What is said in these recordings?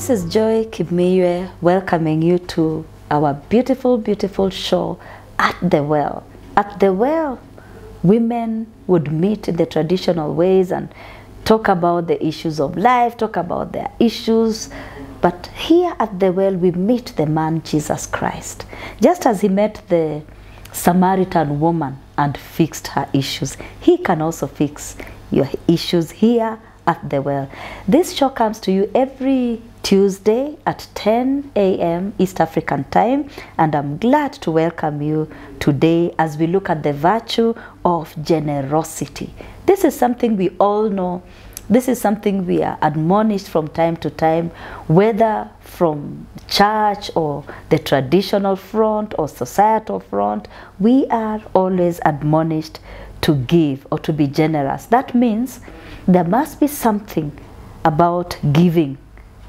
This is Joy Kimiwe welcoming you to our beautiful, beautiful show at the well. At the well, women would meet in the traditional ways and talk about the issues of life, talk about their issues. But here at the well, we meet the man Jesus Christ. Just as he met the Samaritan woman and fixed her issues, he can also fix your issues here at the well. This show comes to you every Tuesday at 10 a.m. East African time, and I'm glad to welcome you today as we look at the virtue of generosity. This is something we all know. This is something we are admonished from time to time, whether from church or the traditional front or societal front. We are always admonished to give or to be generous. That means there must be something about giving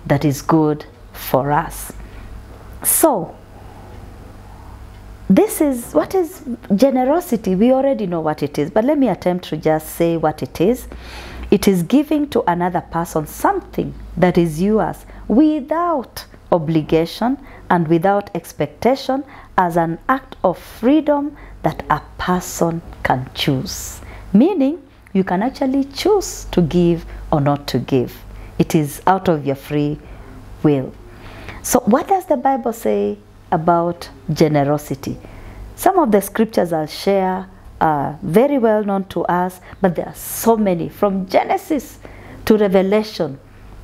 that is good for us. So, this is what is generosity. We already know what it is, but let me attempt to just say what it is. It is giving to another person something that is yours without obligation and without expectation as an act of freedom that a person can choose. Meaning, you can actually choose to give or not to give. It is out of your free will. So, what does the Bible say about generosity? Some of the scriptures I'll share are very well known to us, but there are so many. From Genesis to Revelation,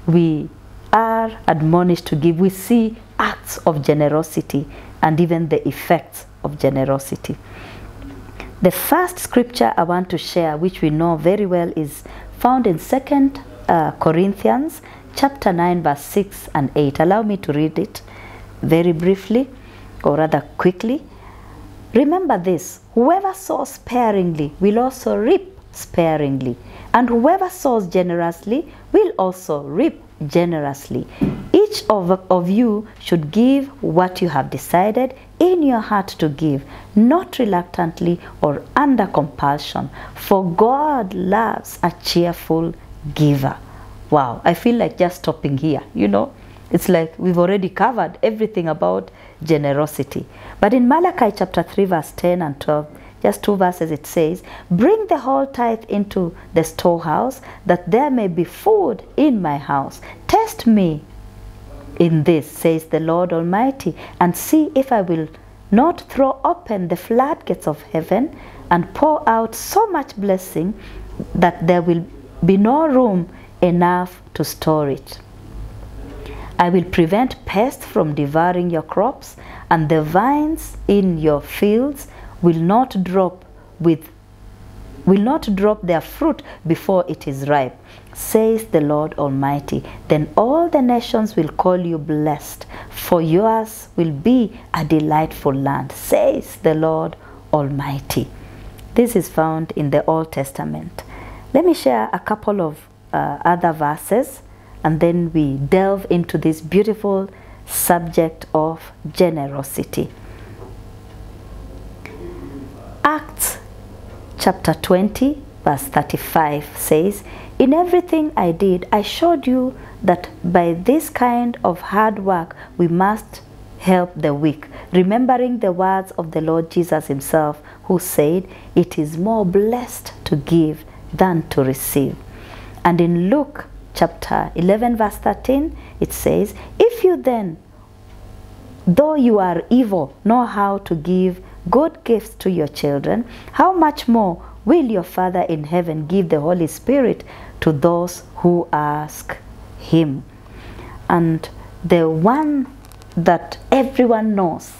we are admonished to give. We see acts of generosity and even the effects of generosity. The first scripture I want to share, which we know very well, is found in Second uh, Corinthians chapter 9, verse 6 and 8. Allow me to read it very briefly, or rather quickly. Remember this whoever sows sparingly will also reap sparingly, and whoever sows generously will also reap generously. Each of, of you should give what you have decided in your heart to give, not reluctantly or under compulsion, for God loves a cheerful giver. Wow, I feel like just stopping here, you know. It's like we've already covered everything about generosity. But in Malachi chapter 3, verse 10 and 12, just two verses, it says, Bring the whole tithe into the storehouse, that there may be food in my house. Test me in this, says the Lord Almighty, and see if I will not throw open the floodgates of heaven and pour out so much blessing that there will be no room enough to store it. I will prevent pests from devouring your crops, and the vines in your fields will not drop with will not drop their fruit before it is ripe, says the Lord Almighty. Then all the nations will call you blessed, for yours will be a delightful land, says the Lord Almighty. This is found in the Old Testament. Let me share a couple of uh, other verses and then we delve into this beautiful subject of generosity. Acts chapter 20, verse 35 says, In everything I did, I showed you that by this kind of hard work we must help the weak, remembering the words of the Lord Jesus Himself, who said, It is more blessed to give than to receive. And in Luke chapter 11, verse 13, it says, If you then, though you are evil, know how to give good gifts to your children, how much more will your Father in heaven give the Holy Spirit to those who ask Him? And the one that everyone knows,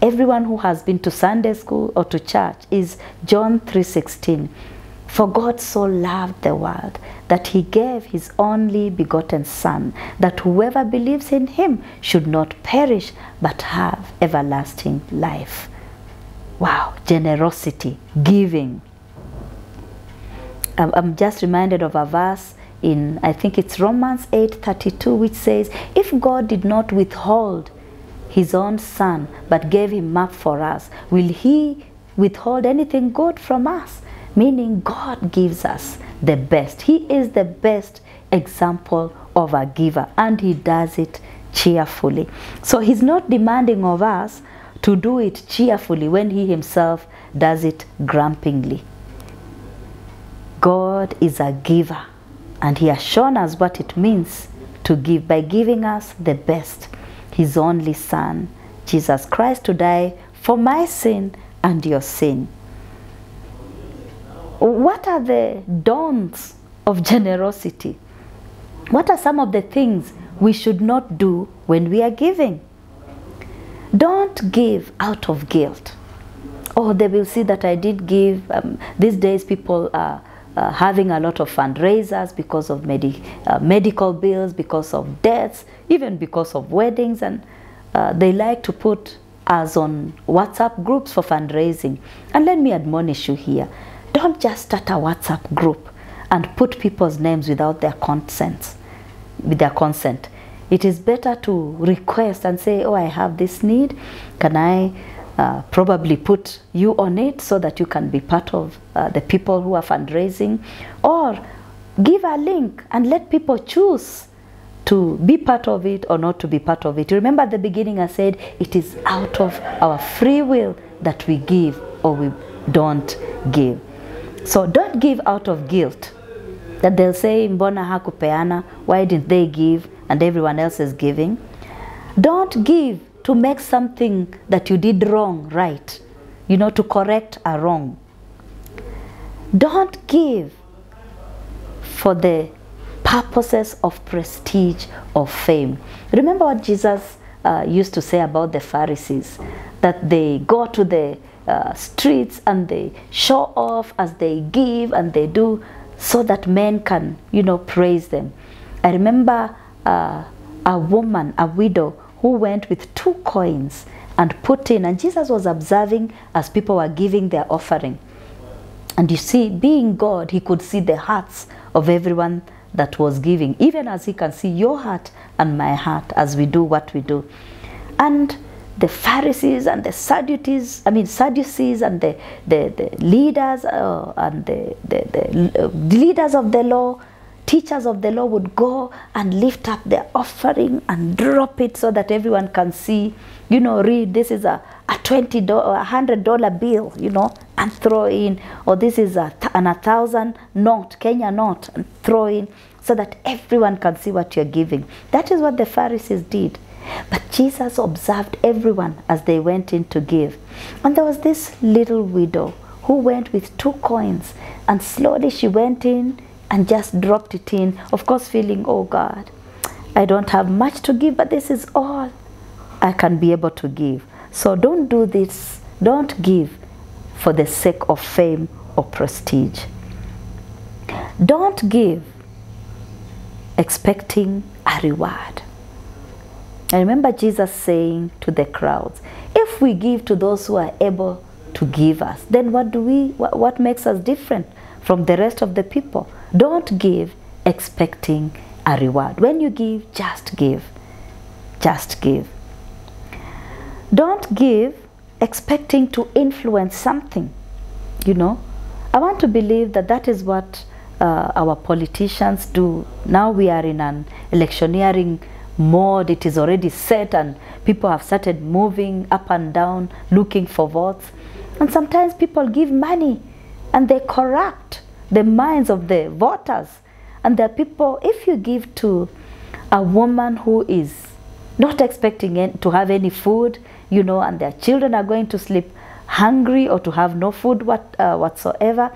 everyone who has been to Sunday school or to church, is John 3:16. For God so loved the world that he gave his only begotten Son, that whoever believes in him should not perish but have everlasting life. Wow, generosity, giving. I'm just reminded of a verse in, I think it's Romans 8:32, which says, If God did not withhold his own Son but gave him up for us, will he withhold anything good from us? meaning God gives us the best. He is the best example of a giver, and he does it cheerfully. So he's not demanding of us to do it cheerfully when he himself does it grumpily. God is a giver, and he has shown us what it means to give by giving us the best, his only Son, Jesus Christ, to die for my sin and your sin. What are the dawns of generosity? What are some of the things we should not do when we are giving? Don't give out of guilt. Oh, they will see that I did give. Um, these days, people are uh, having a lot of fundraisers because of medi- uh, medical bills, because of deaths, even because of weddings, and uh, they like to put us on WhatsApp groups for fundraising. And let me admonish you here don't just start a WhatsApp group and put people's names without their consent. With their consent, it is better to request and say, "Oh, I have this need. Can I uh, probably put you on it so that you can be part of uh, the people who are fundraising?" Or give a link and let people choose to be part of it or not to be part of it. Remember at the beginning I said it is out of our free will that we give or we don't give. So don't give out of guilt. That they'll say mbona hakupeana, why didn't they give and everyone else is giving? Don't give to make something that you did wrong right. You know, to correct a wrong. Don't give for the purposes of prestige or fame. Remember what Jesus uh, used to say about the Pharisees that they go to the uh, streets and they show off as they give and they do so that men can, you know, praise them. I remember uh, a woman, a widow, who went with two coins and put in, and Jesus was observing as people were giving their offering. And you see, being God, he could see the hearts of everyone that was giving, even as he can see your heart and my heart as we do what we do. And the Pharisees and the Sadducees, I mean Sadducees and the, the, the leaders uh, and the, the, the uh, leaders of the law, teachers of the law would go and lift up their offering and drop it so that everyone can see, you know, read this is a, a 20 or a hundred dollar bill, you know, and throw in, or this is a, an a thousand note, Kenya note, and throw in so that everyone can see what you're giving. That is what the Pharisees did. But Jesus observed everyone as they went in to give. And there was this little widow who went with two coins, and slowly she went in and just dropped it in, of course, feeling, oh God, I don't have much to give, but this is all I can be able to give. So don't do this, don't give for the sake of fame or prestige. Don't give expecting a reward. I remember Jesus saying to the crowds, if we give to those who are able to give us, then what do we what, what makes us different from the rest of the people? Don't give expecting a reward. When you give, just give. Just give. Don't give expecting to influence something. You know, I want to believe that that is what uh, our politicians do. Now we are in an electioneering mode, it is already set, and people have started moving up and down looking for votes. And sometimes people give money and they corrupt the minds of the voters. And the people, if you give to a woman who is not expecting to have any food, you know, and their children are going to sleep hungry or to have no food what, uh, whatsoever,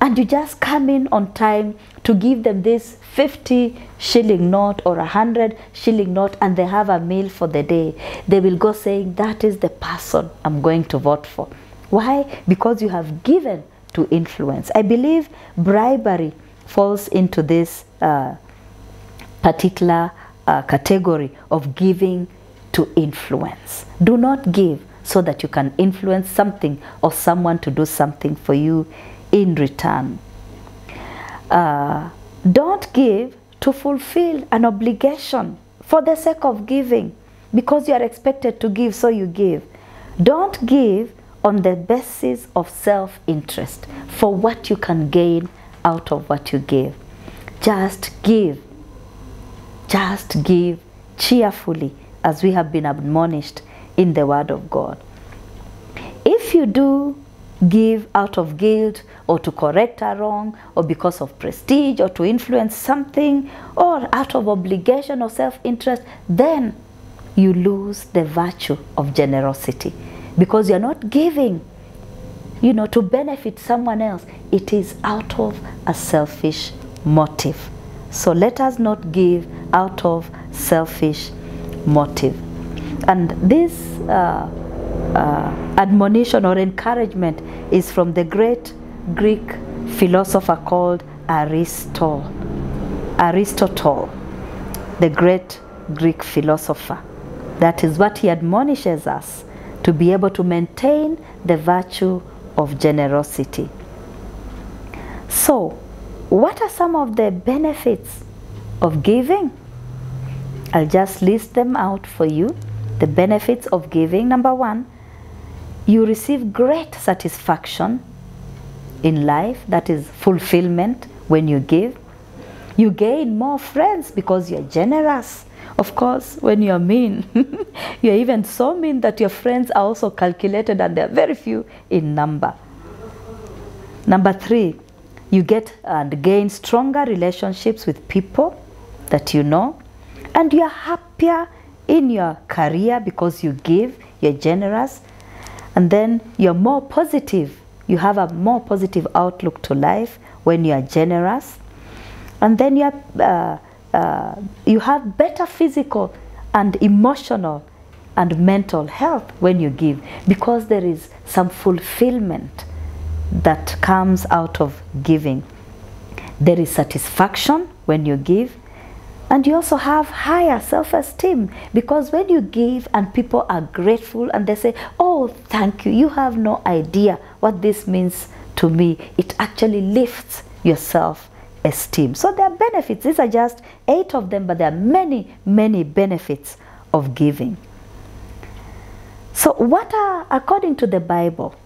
and you just come in on time to give them this 50 shilling note or a 100 shilling note and they have a meal for the day, they will go saying, That is the person I'm going to vote for. Why? Because you have given to influence. I believe bribery falls into this uh, particular uh, category of giving to influence. Do not give so that you can influence something or someone to do something for you in return. Uh, don't give to fulfill an obligation for the sake of giving because you are expected to give, so you give. Don't give on the basis of self interest for what you can gain out of what you give. Just give just give cheerfully as we have been admonished in the Word of God. If you do give out of guilt or to correct a wrong or because of prestige or to influence something or out of obligation or self interest, then you lose the virtue of generosity because you're not giving you know to benefit someone else it is out of a selfish motive. So let us not give out of selfish motive. And this uh, uh, admonition or encouragement is from the great greek philosopher called aristotle aristotle the great greek philosopher. That is what he admonishes us to be able to maintain the virtue of generosity. So, what are some of the benefits of giving? I'll just list them out for you. The benefits of giving number one, you receive great satisfaction in life, that is fulfillment when you give. You gain more friends because you're generous. Of course, when you're mean, you're even so mean that your friends are also calculated and they're very few in number. Number three, you get and gain stronger relationships with people that you know, and you're happier in your career because you give, you're generous, and then you're more positive. You have a more positive outlook to life when you are generous, and then you're. Uh, uh, you have better physical and emotional and mental health when you give because there is some fulfillment that comes out of giving. There is satisfaction when you give, and you also have higher self esteem because when you give and people are grateful and they say, Oh, thank you, you have no idea what this means to me, it actually lifts yourself esteem. So there are benefits. These are just eight of them, but there are many, many benefits of giving. So, what are, according to the Bible,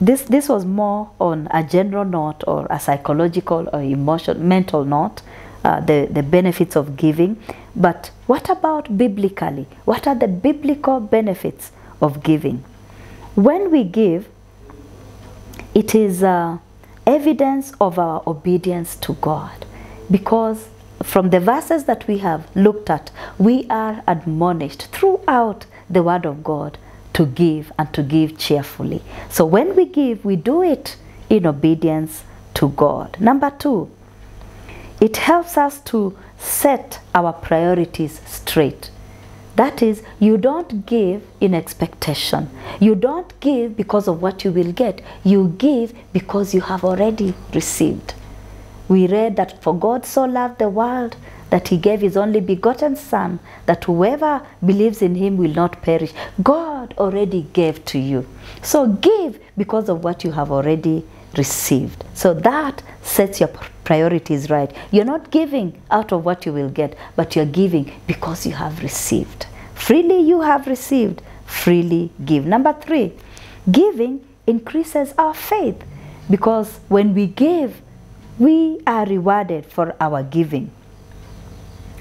this, this was more on a general note or a psychological or emotional, mental note, uh, the, the benefits of giving. But what about biblically? What are the biblical benefits of giving? When we give, it is. Uh, evidence of our obedience to God. Because from the verses that we have looked at, we are admonished throughout the Word of God to give and to give cheerfully. So when we give, we do it in obedience to God. Number two, it helps us to set our priorities straight. That is, you don't give in expectation. You don't give because of what you will get. You give because you have already received. We read that for God so loved the world that he gave his only begotten Son, that whoever believes in him will not perish. God already gave to you. So give because of what you have already received. So that sets your priorities right. You're not giving out of what you will get, but you're giving because you have received. Freely you have received, freely give. Number three, giving increases our faith because when we give, we are rewarded for our giving.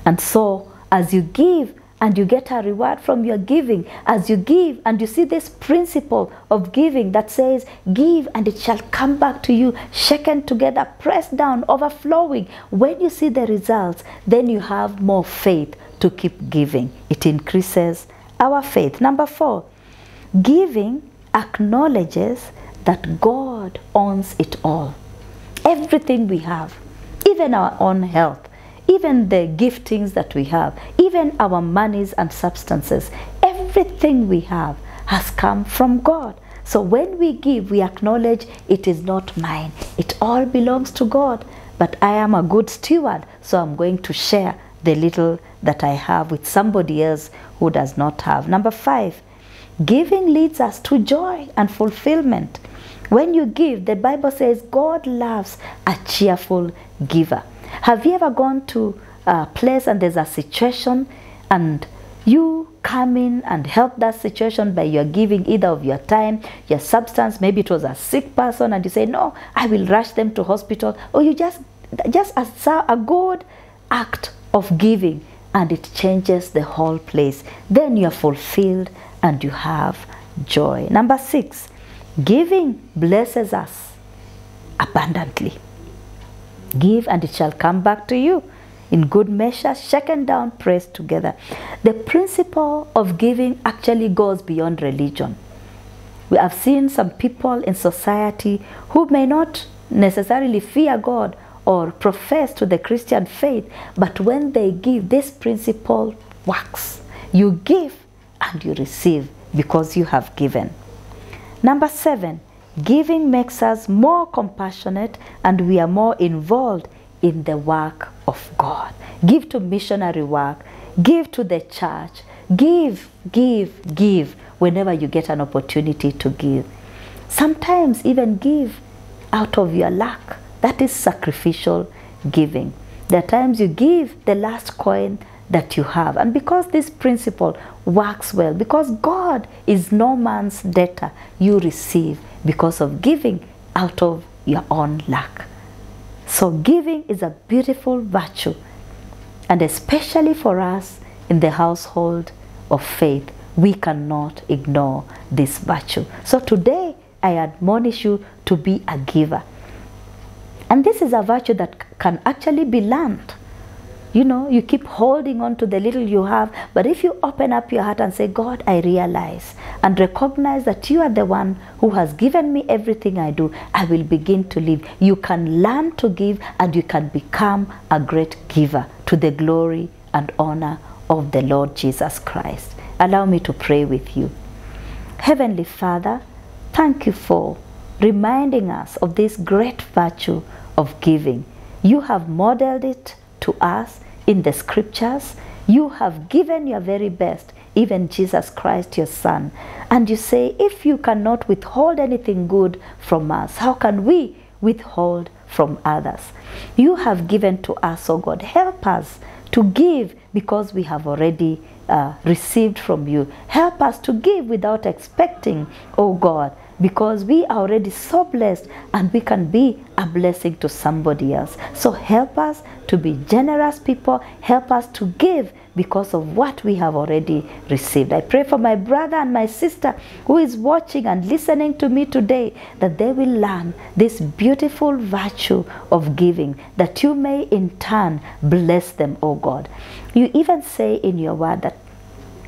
And so, as you give and you get a reward from your giving, as you give and you see this principle of giving that says, Give and it shall come back to you, shaken together, pressed down, overflowing. When you see the results, then you have more faith to keep giving. It increases our faith. Number four, giving acknowledges that God owns it all. Everything we have, even our own health, even the giftings that we have, even our monies and substances, everything we have has come from God. So when we give, we acknowledge it is not mine. It all belongs to God. But I am a good steward, so I'm going to share the little that I have with somebody else who does not have. Number five, giving leads us to joy and fulfillment. When you give, the Bible says God loves a cheerful giver. Have you ever gone to a place and there's a situation and you come in and help that situation by your giving either of your time, your substance, maybe it was a sick person and you say, no, I will rush them to hospital. Or you just, just as a good act of giving and it changes the whole place. Then you are fulfilled and you have joy. Number six, giving blesses us abundantly. Give and it shall come back to you in good measure, shaken down, pressed together. The principle of giving actually goes beyond religion. We have seen some people in society who may not necessarily fear God or profess to the Christian faith, but when they give, this principle works. You give and you receive because you have given. Number seven, giving makes us more compassionate and we are more involved in the work of God. Give to missionary work, give to the church, give, give, give whenever you get an opportunity to give. Sometimes even give out of your lack. That is sacrificial giving. There are times you give the last coin that you have. And because this principle works well, because God is no man's debtor, you receive because of giving out of your own lack. So giving is a beautiful virtue, and especially for us in the household of faith, we cannot ignore this virtue. So today, I admonish you to be a giver. And this is a virtue that can actually be learned. You know, you keep holding on to the little you have, but if you open up your heart and say, God, I realize and recognize that you are the one who has given me everything I do, I will begin to live. You can learn to give and you can become a great giver to the glory and honor of the Lord Jesus Christ. Allow me to pray with you. Heavenly Father, thank you for reminding us of this great virtue of giving. You have modeled it to us in the scriptures. You have given your very best, even Jesus Christ, your Son. And you say, if you cannot withhold anything good from us, how can we withhold from others? You have given to us, oh God. Help us to give because we have already uh, received from you. Help us to give without expecting, oh God, because we are already so blessed and we can be a blessing to somebody else. So help us to be generous people. Help us to give because of what we have already received. I pray for my brother and my sister who is watching and listening to me today that they will learn this beautiful virtue of giving, that you may in turn bless them, O God. You even say in your word that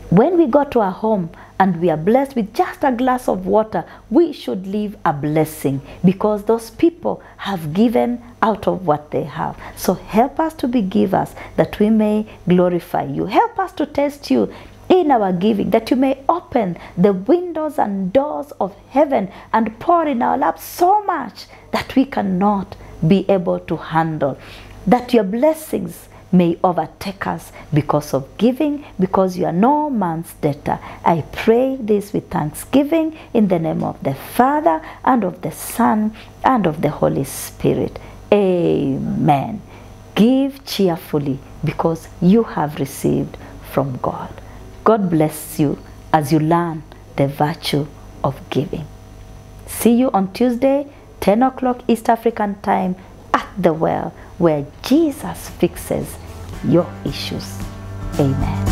when we go to our home and we are blessed with just a glass of water, we should leave a blessing because those people have given out of what they have. So help us to be givers that we may glorify you. Help us to test you in our giving, that you may open the windows and doors of heaven and pour in our laps so much that we cannot be able to handle. That your blessings may overtake us because of giving, because you are no man's debtor. I pray this with thanksgiving in the name of the Father and of the Son and of the Holy Spirit. Amen. Give cheerfully because you have received from God. God bless you as you learn the virtue of giving. See you on Tuesday, 10 o'clock East African time the well where Jesus fixes your issues. Amen.